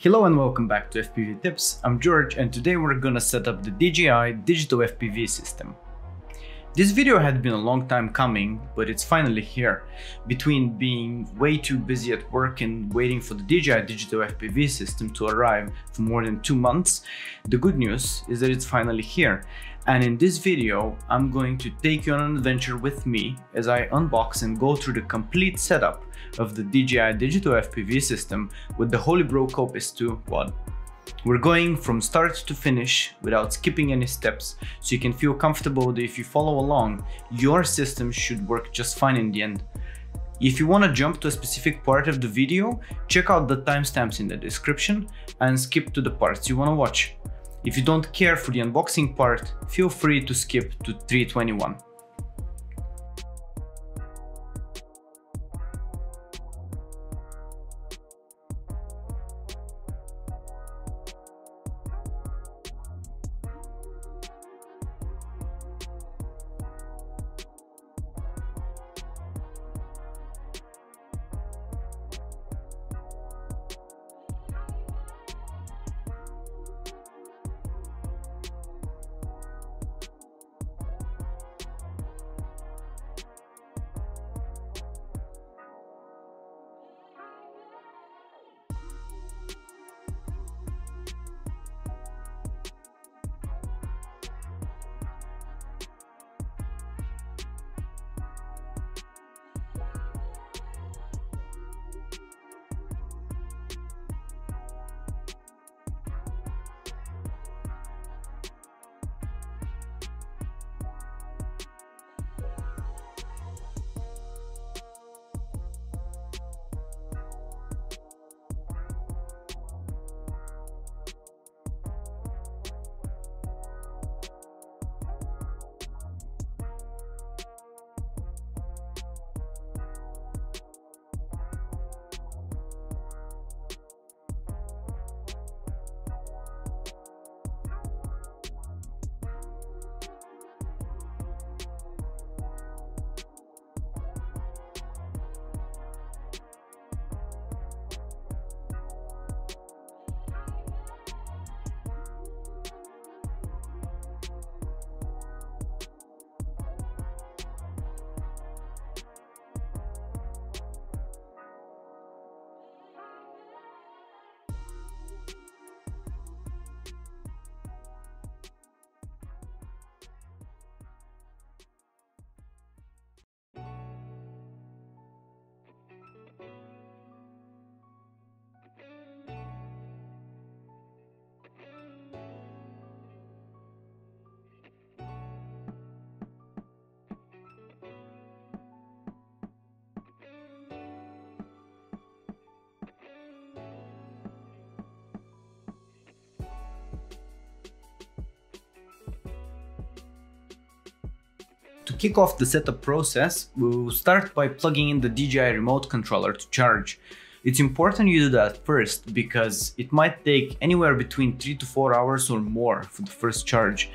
Hello and welcome back to FPV Tips, I'm George and today we're gonna set up the DJI Digital FPV system. This video had been a long time coming, but it's finally here. Between being way too busy at work and waiting for the DJI Digital FPV system to arrive for more than two months, the good news is that it's finally here. And in this video, I'm going to take you on an adventure with me as I unbox and go through the complete setup of the DJI Digital FPV system with the HolyBro Kopis 2 quad. We're going from start to finish without skipping any steps, so you can feel comfortable that if you follow along, your system should work just fine in the end. If you want to jump to a specific part of the video, check out the timestamps in the description and skip to the parts you want to watch. If you don't care for the unboxing part, feel free to skip to 321. Kick off the setup process, we'll start by plugging in the DJI remote controller to charge. It's important you do that first because it might take anywhere between 3 to 4 hours or more for the first charge.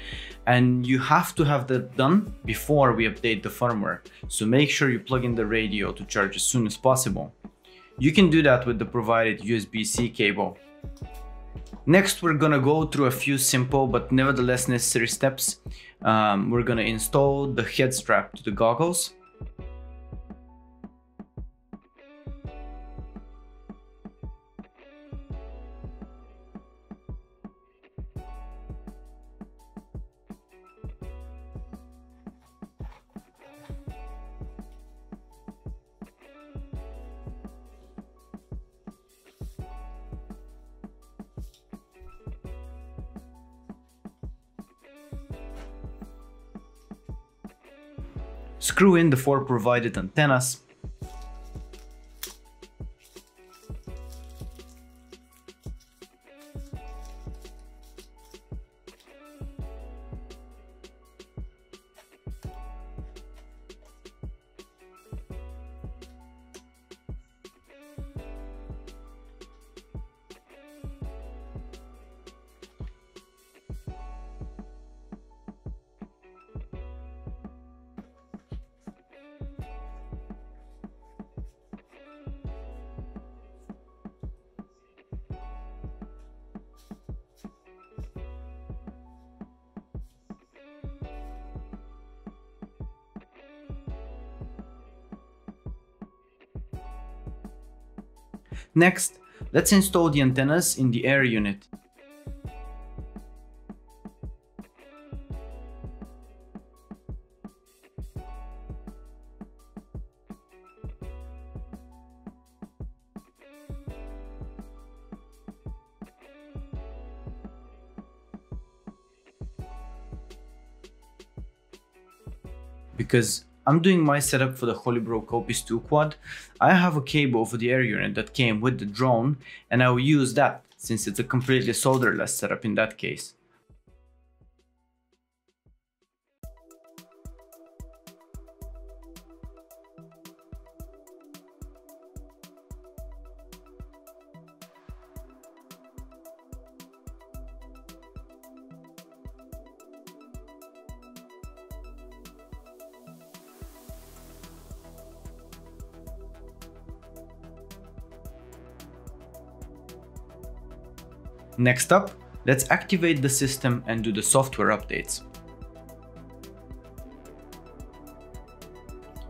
And you have to have that done before we update the firmware. So make sure you plug in the radio to charge as soon as possible. You can do that with the provided USB-C cable. Next, we're gonna go through a few simple but nevertheless necessary steps. Um, we're gonna install the head strap to the goggles. Screw in the four provided antennas. Next, let's install the antennas in the air unit. because I'm doing my setup for the Holybro Kopis 2 quad. I have a cable for the air unit that came with the drone and I will use that since it's a completely solderless setup in that case. Next up, let's activate the system and do the software updates.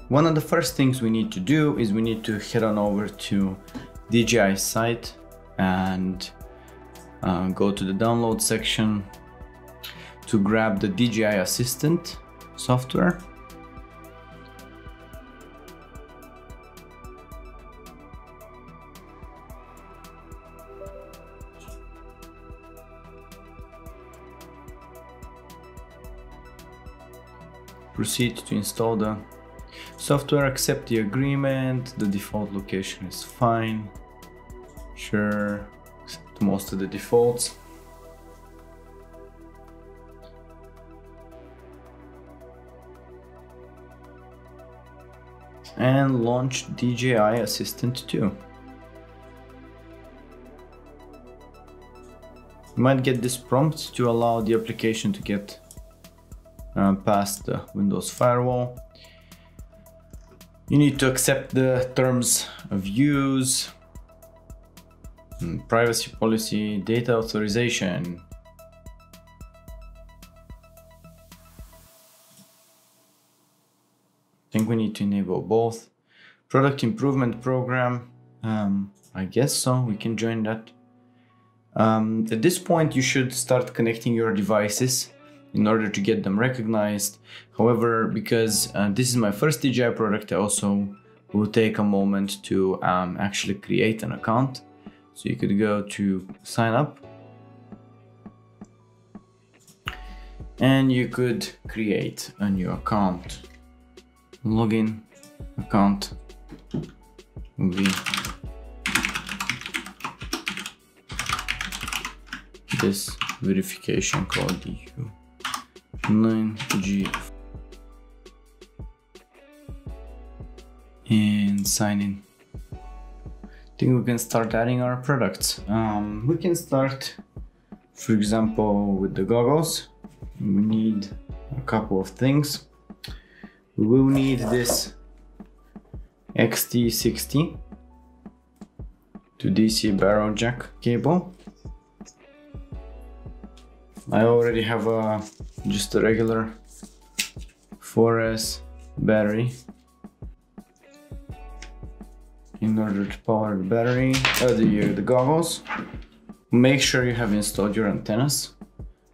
One of the first things we need to do is we need to head on over to DJI site and uh, go to the download section to grab the DJI Assistant software proceed to install the software, accept the agreement, the default location is fine, sure, accept most of the defaults. And launch DJI Assistant 2. You might get this prompt to allow the application to get uh, past the Windows firewall. You need to accept the terms of use, hmm, privacy policy, data authorization. I think we need to enable both. Product improvement program, um, I guess so, we can join that. Um, at this point, you should start connecting your devices in order to get them recognized. However, because uh, this is my first DJI product, I also will take a moment to um, actually create an account. So you could go to sign up and you could create a new account. Login account this verification code you 9G and sign in. I think we can start adding our products. Um, we can start, for example, with the goggles. We need a couple of things. We will need this XT60 to DC barrel jack cable. I already have a just a regular 4S battery in order to power the battery, uh, the, the goggles. Make sure you have installed your antennas.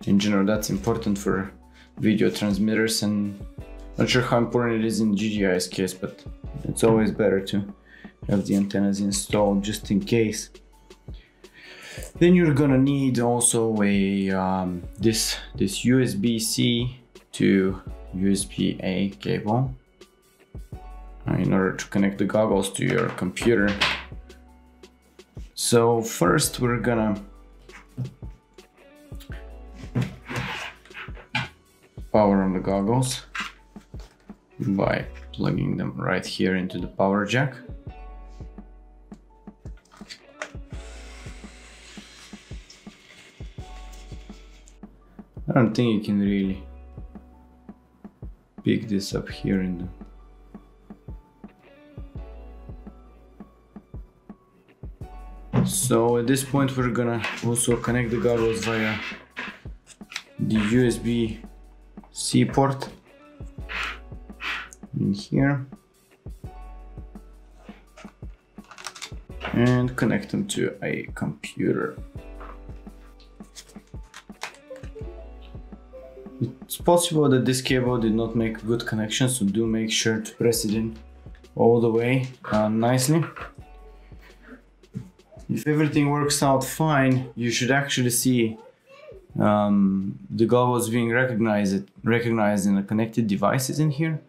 In general, that's important for video transmitters and not sure how important it is in DJI's case, but it's always better to have the antennas installed just in case. Then you're gonna need also a um, this this USB-C to USB-A cable uh, in order to connect the goggles to your computer. So first we're gonna power on the goggles by plugging them right here into the power jack. I don't think you can really pick this up here in the So at this point we're gonna also connect the goggles via the USB-C port in here. and connect them to a computer. It's possible that this cable did not make good connection, so do make sure to press it in all the way uh, nicely. If everything works out fine, you should actually see um, the goggles being recognized recognized in the connected devices in here.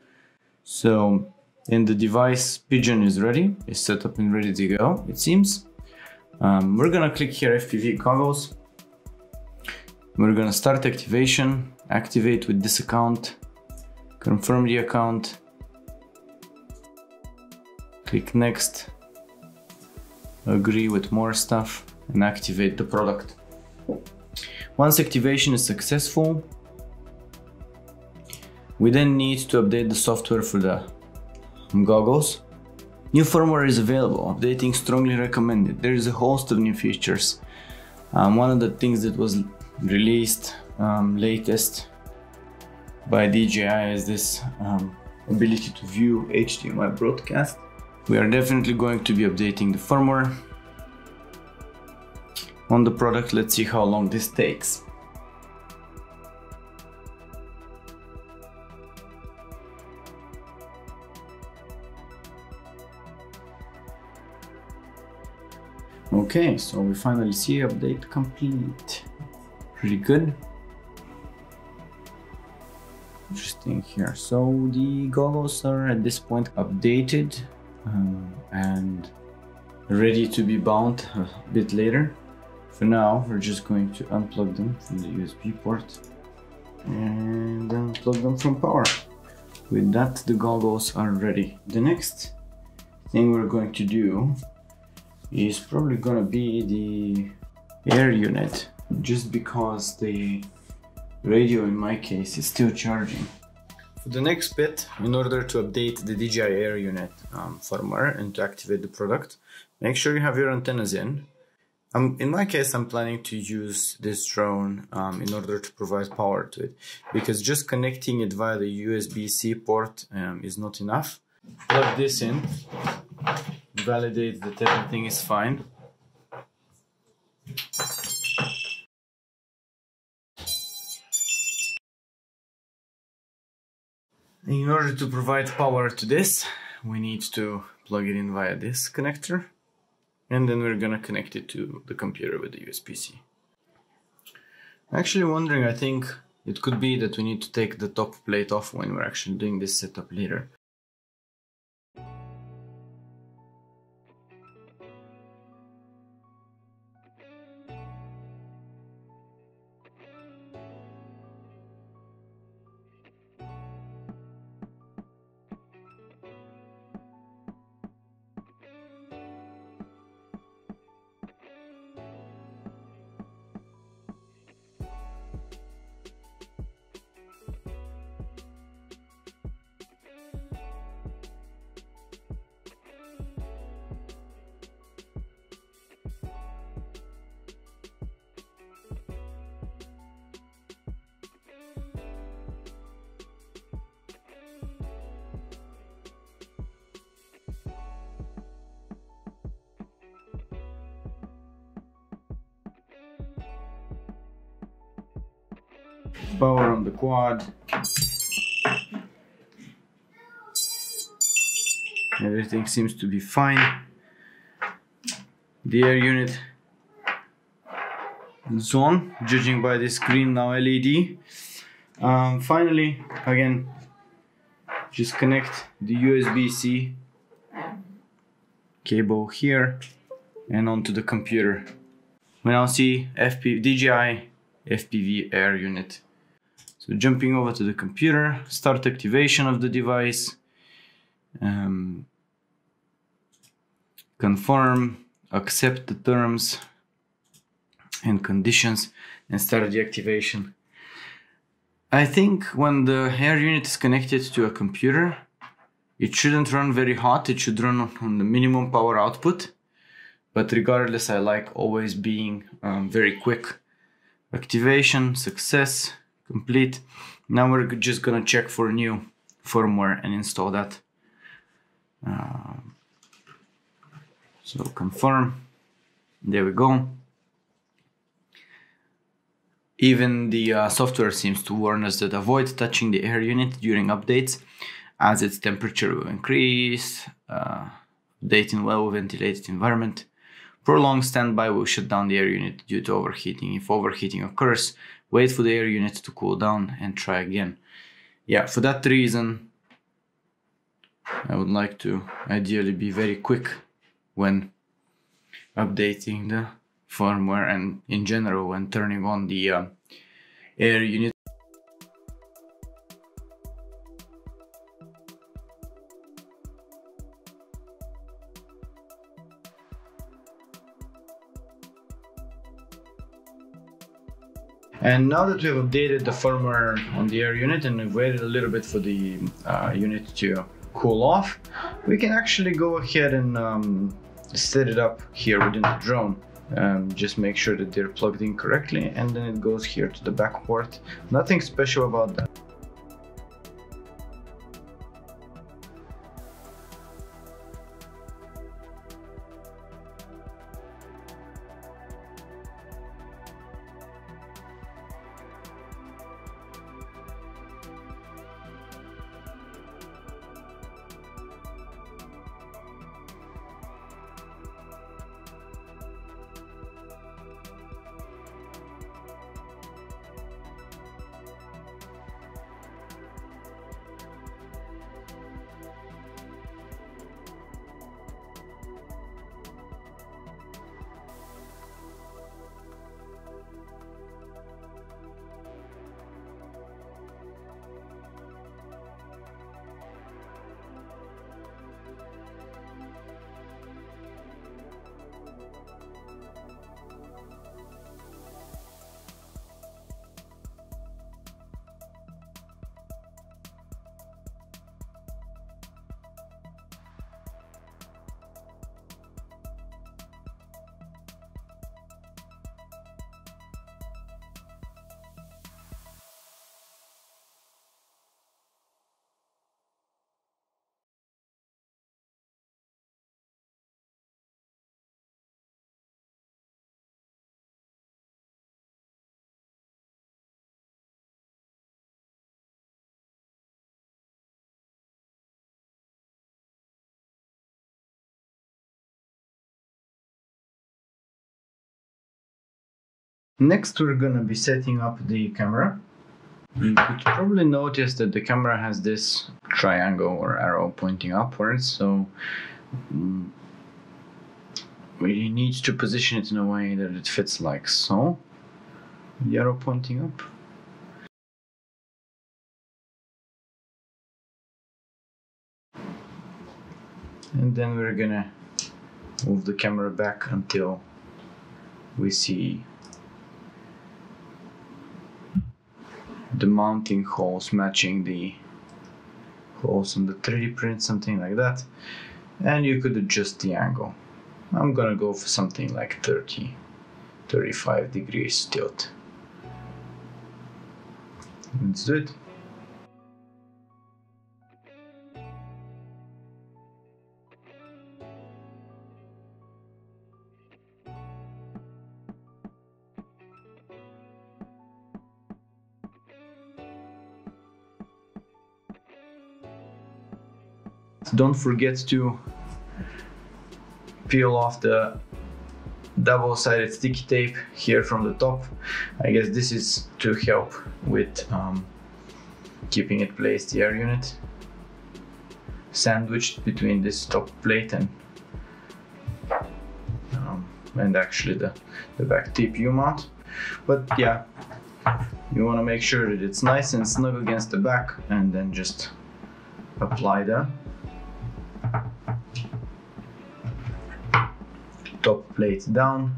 So, and the device pigeon is ready, is set up and ready to go, it seems. Um, we're gonna click here FPV goggles. We're gonna start activation activate with this account, confirm the account, click next, agree with more stuff and activate the product. Once activation is successful, we then need to update the software for the goggles. New firmware is available, updating strongly recommended. There is a host of new features. Um, one of the things that was released um, latest by DJI is this um, ability to view HDMI broadcast. We are definitely going to be updating the firmware on the product. Let's see how long this takes. Okay, so we finally see update complete pretty good. Interesting here. So the goggles are at this point updated um, and ready to be bound a bit later. For now, we're just going to unplug them from the USB port and unplug them from power. With that, the goggles are ready. The next thing we're going to do is probably gonna be the air unit just because the radio in my case is still charging. For the next bit, in order to update the DJI Air unit um, firmware and to activate the product, make sure you have your antennas in. Um, in my case, I'm planning to use this drone um, in order to provide power to it because just connecting it via the USB-C port um, is not enough. Plug this in, validate that everything is fine. In order to provide power to this, we need to plug it in via this connector and then we're gonna connect it to the computer with the USB-C. Actually wondering, I think it could be that we need to take the top plate off when we're actually doing this setup later. Power on the quad. Everything seems to be fine. The air unit is on, judging by the screen now LED. Um, finally, again, just connect the USB-C cable here and onto the computer. We now see FP DJI FPV air unit. So jumping over to the computer, start activation of the device, um, confirm, accept the terms and conditions and start the activation. I think when the air unit is connected to a computer, it shouldn't run very hot, it should run on the minimum power output. But regardless, I like always being um, very quick. Activation, success, complete. Now we're just gonna check for new firmware and install that. Uh, So confirm. There we go. Even the uh, software seems to warn us that avoid touching the air unit during updates as its temperature will increase. Uh, in well ventilated environment. Prolonged standby will shut down the air unit due to overheating. If overheating occurs, wait for the air unit to cool down and try again. Yeah, for that reason, I would like to ideally be very quick when updating the firmware and in general when turning on the uh, air unit And now that we've updated the firmware on the air unit and we've waited a little bit for the uh, unit to cool off, we can actually go ahead and um, set it up here within the drone. Um, just make sure that they're plugged in correctly and then it goes here to the back port. Nothing special about that. Next we're gonna be setting up the camera. You could probably notice that the camera has this triangle or arrow pointing upwards, so um, we need to position it in a way that it fits like so. The arrow pointing up. And then we're gonna move the camera back until we see the mounting holes matching the holes on the 3D print, something like that. And you could adjust the angle. I'm gonna go for something like 30, 35 degrees tilt. Let's do it. Don't forget to peel off the double-sided sticky tape here from the top. I guess this is to help with um, keeping it placed the air unit sandwiched between this top plate and um, and actually the, the back TPU mount. But yeah, you want to make sure that it's nice and snug against the back and then just apply that. Top plate down.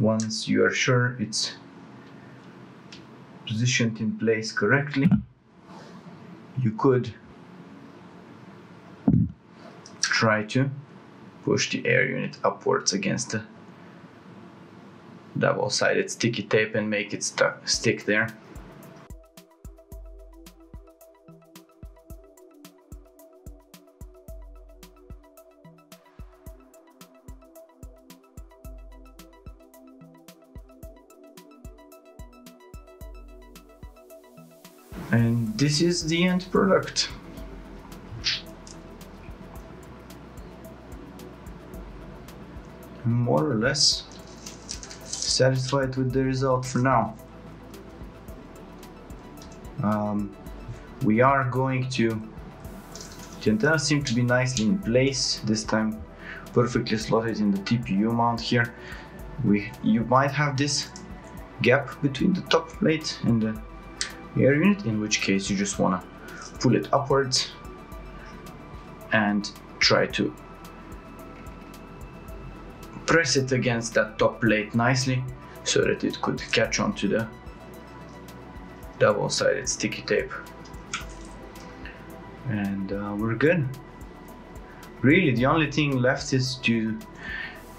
Once you are sure it's positioned in place correctly you could try to push the air unit upwards against the double-sided sticky tape and make it stuck, stick there this is the end product. More or less satisfied with the result for now. Um, we are going to the antenna seems to be nicely in place this time perfectly slotted in the TPU mount here we you might have this gap between the top plate and the air unit in which case you just want to pull it upwards and try to press it against that top plate nicely so that it could catch onto the double-sided sticky tape. And uh, we're good. Really the only thing left is to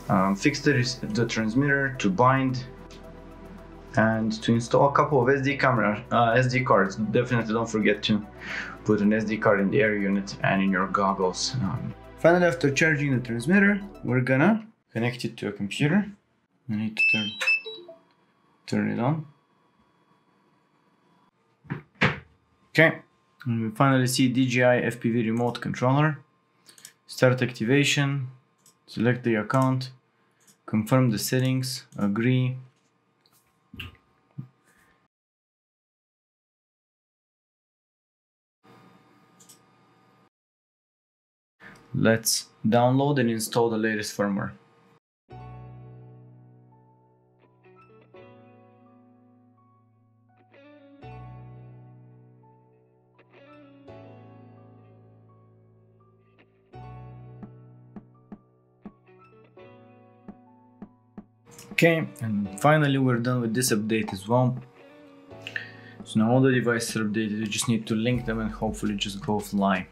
um, fix the, the transmitter to bind and to install a couple of SD camera uh, SD cards definitely don't forget to put an SD card in the air unit and in your goggles um, finally after charging the transmitter we're gonna connect it to a computer I need to turn turn it on okay and we finally see DJI FPV remote controller. Start activation, select the account, confirm the settings, agree. Let's download and install the latest firmware. Okay, and finally we're done with this update as well. So now all the devices are updated, you just need to link them and hopefully just go fly.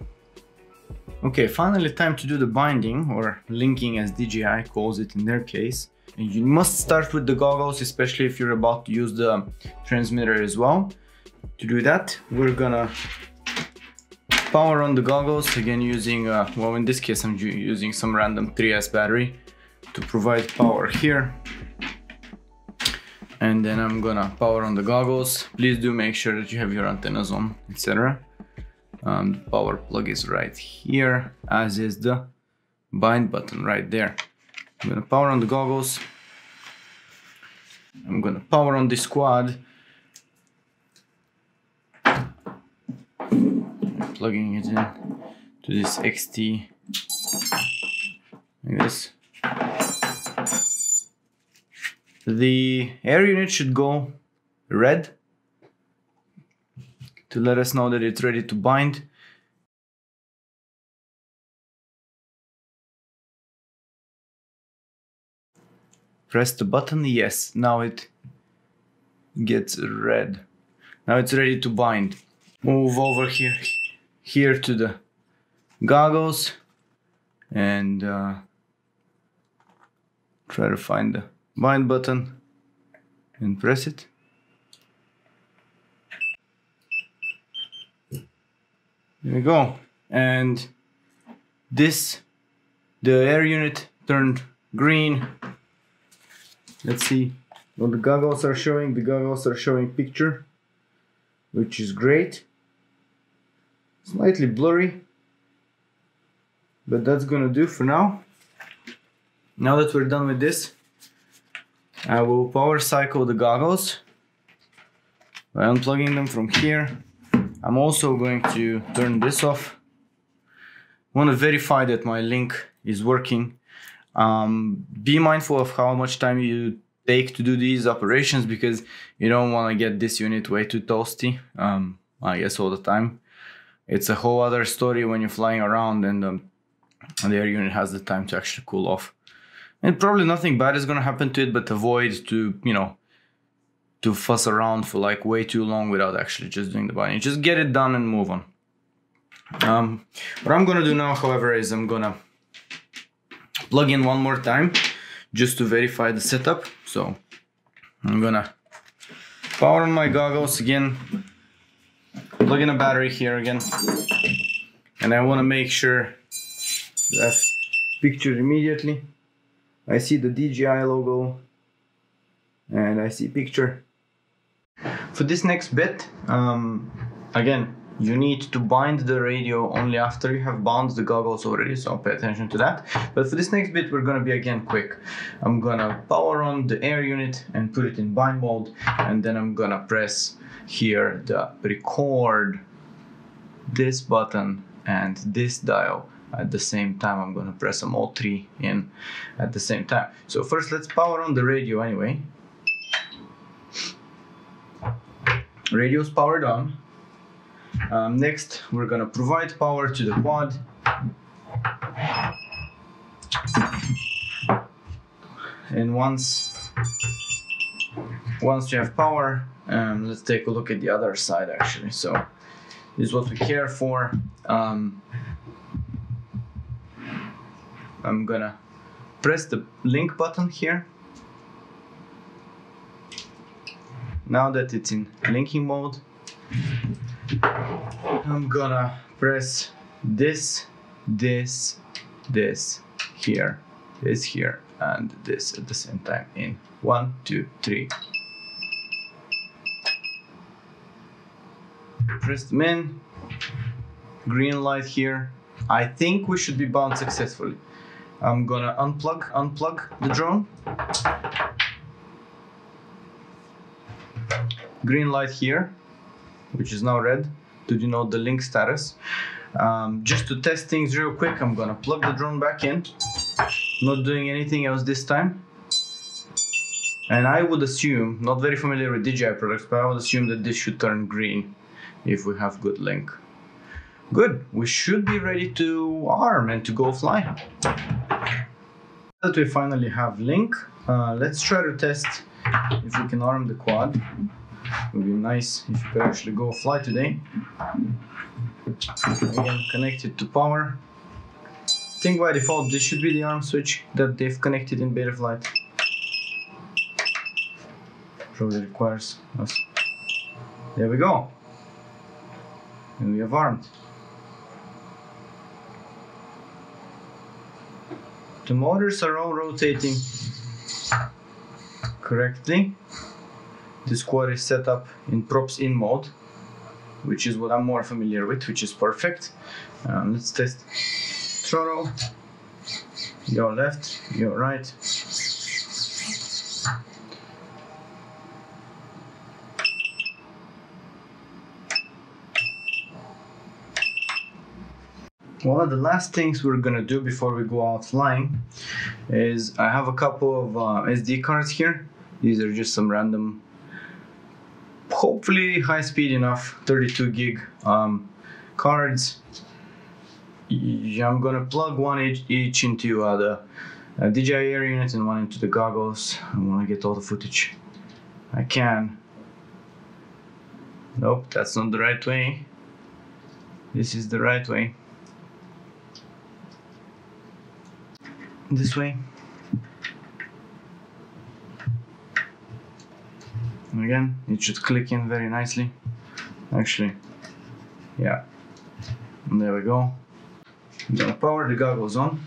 Okay, finally time to do the binding, or linking as DJI calls it in their case. And you must start with the goggles, especially if you're about to use the transmitter as well. To do that, we're gonna power on the goggles, again using, uh, well in this case I'm using some random 3S battery to provide power here and then I'm gonna power on the goggles. Please do make sure that you have your antennas on, etc. Um, the power plug is right here, as is the bind button right there. I'm gonna power on the goggles. I'm gonna power on this quad. Plugging it in to this XT like this. The air unit should go red to let us know that it's ready to bind. Press the button, yes, now it gets red. Now it's ready to bind. Move over here, here to the goggles and uh, try to find the bind button and press it. There we go. And this, the air unit turned green. Let's see what the goggles are showing. The goggles are showing picture, which is great. Slightly blurry, but that's gonna do for now. Now that we're done with this, I will power cycle the goggles by unplugging them from here. I'm also going to turn this off. I want to verify that my link is working. Um, be mindful of how much time you take to do these operations because you don't want to get this unit way too toasty. Um, I guess all the time. It's a whole other story when you're flying around and um, the air unit has the time to actually cool off and probably nothing bad is gonna happen to it but avoid to you know to fuss around for like way too long without actually just doing the binding just get it done and move on. Um, what i'm gonna do now however is i'm gonna plug in one more time just to verify the setup. So i'm gonna power on my goggles again plug in a battery here again and i want to make sure that picture immediately. I see the DJI logo and I see picture. For this next bit, um, again, you need to bind the radio only after you have bound the goggles already, so pay attention to that. But for this next bit, we're gonna be again quick. I'm gonna power on the air unit and put it in bind mode, and then I'm gonna press here the record this button and this dial at the same time. I'm gonna press them all three in at the same time. So first let's power on the radio anyway. Radio's powered on. Um, next, we're gonna provide power to the quad. And once, once you have power, um, let's take a look at the other side actually. So this is what we care for. Um, I'm gonna press the link button here. Now that it's in linking mode, I'm gonna press this, this, this here, this here, and this at the same time in one, two, three. Press them in, green light here. I think we should be bound successfully. I'm gonna unplug, unplug the drone. Green light here, which is now red to denote the link status. Um, just to test things real quick, I'm gonna plug the drone back in. Not doing anything else this time. And I would assume, not very familiar with DJI products, but I would assume that this should turn green if we have good link. Good, we should be ready to arm and to go fly. That we finally have link, uh, let's try to test if we can arm the quad. It would be nice if you could actually go fly today. Again, connected to power. I think by default this should be the arm switch that they've connected in Betaflight. Probably requires us. There we go. And we have armed. The motors are all rotating correctly. This quad is set up in props in mode, which is what I'm more familiar with, which is perfect. Um, let's test throttle. Your left, your right. one of the last things we're gonna do before we go out flying is I have a couple of uh, SD cards here. These are just some random, hopefully high speed enough, 32 gig um, cards. I'm gonna plug one each, each into uh, the uh, DJI Air unit and one into the goggles. I wanna get all the footage I can. Nope, that's not the right way. This is the right way. this way. And again, it should click in very nicely. Actually, yeah. And there we go. I'm gonna power the goggles on.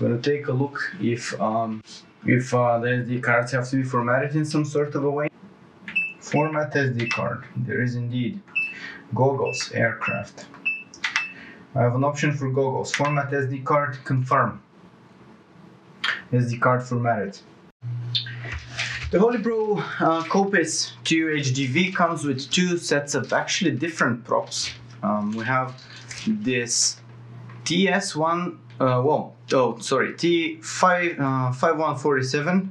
I'm gonna take a look if um, if uh, the SD cards have to be formatted in some sort of a way. Format SD card. There is indeed. Goggles, aircraft. I have an option for goggles. Format SD card, confirm. SD card formatted. The Holybro uh, Kopis 2 HDV comes with two sets of actually different props. Um, we have this TS1, uh, whoa, oh, sorry, T5, uh, 5147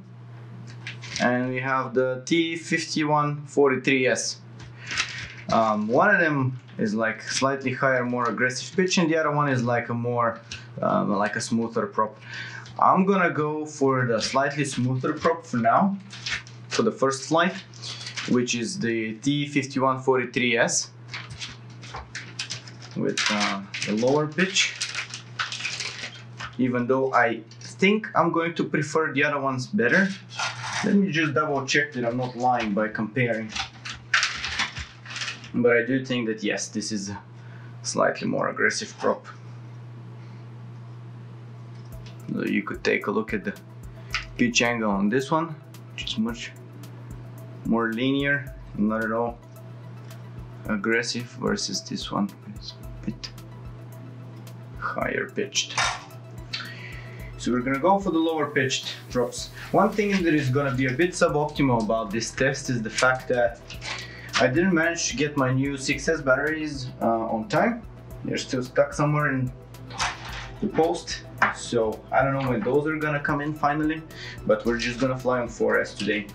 and we have the T5143S. Um, one of them is like slightly higher, more aggressive pitch, and the other one is like a more, um, like a smoother prop. I'm gonna go for the slightly smoother prop for now, for the first flight, which is the T5143S with uh, the lower pitch. Even though I think I'm going to prefer the other ones better. Let me just double check that I'm not lying by comparing. But I do think that yes, this is a slightly more aggressive prop. So you could take a look at the pitch angle on this one, which is much more linear, not at all aggressive versus this one is a bit higher pitched. So we're gonna go for the lower pitched drops. One thing that is gonna be a bit suboptimal about this test is the fact that I didn't manage to get my new 6S batteries uh, on time. They're still stuck somewhere in the post. So I don't know when those are gonna come in finally, but we're just gonna fly on 4S today.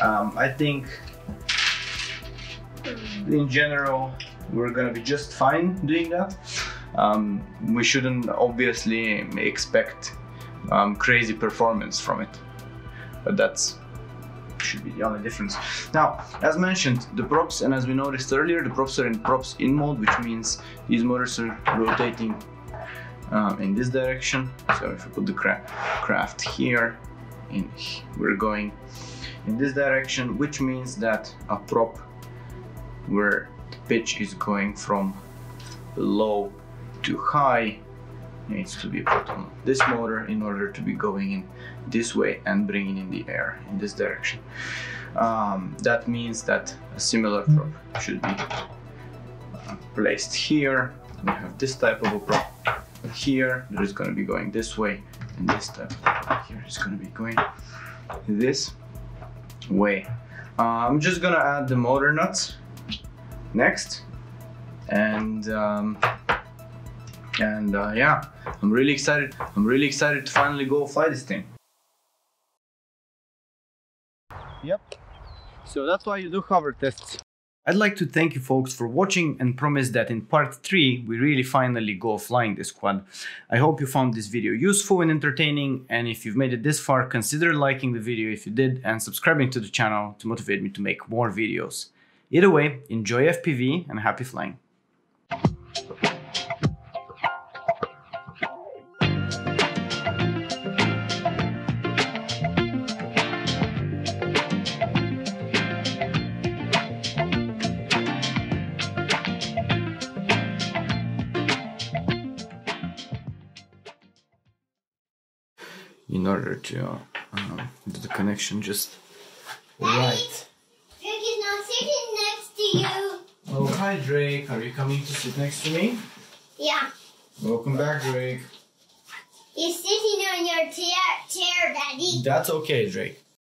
Um, I think in general, we're gonna be just fine doing that. Um, we shouldn't obviously expect um, crazy performance from it, but that's should be the only difference. Now, as mentioned, the props, and as we noticed earlier, the props are in props in mode, which means these motors are rotating um, in this direction. So if we put the cra craft here, in, we're going in this direction, which means that a prop where the pitch is going from low to high needs to be put on this motor in order to be going in this way and bringing in the air in this direction. Um, that means that a similar prop should be uh, placed here. We have this type of a prop here that is going to be going this way and this type of prop here is going to be going this way. Uh, I'm just gonna add the motor nuts next. And um, and uh, yeah I'm really excited I'm really excited to finally go fly this thing. Yep. So that's why you do hover tests I'd like to thank you folks for watching and promise that in part 3 we really finally go flying this quad. I hope you found this video useful and entertaining and if you've made it this far consider liking the video if you did and subscribing to the channel to motivate me to make more videos. Either way, enjoy FPV and happy flying. Order to uh, do the connection just right. Drake is not sitting next to you. Oh, hi Drake. Are you coming to sit next to me? Yeah. Welcome back, Drake. He's sitting on your chair, chair, Daddy. That's okay, Drake.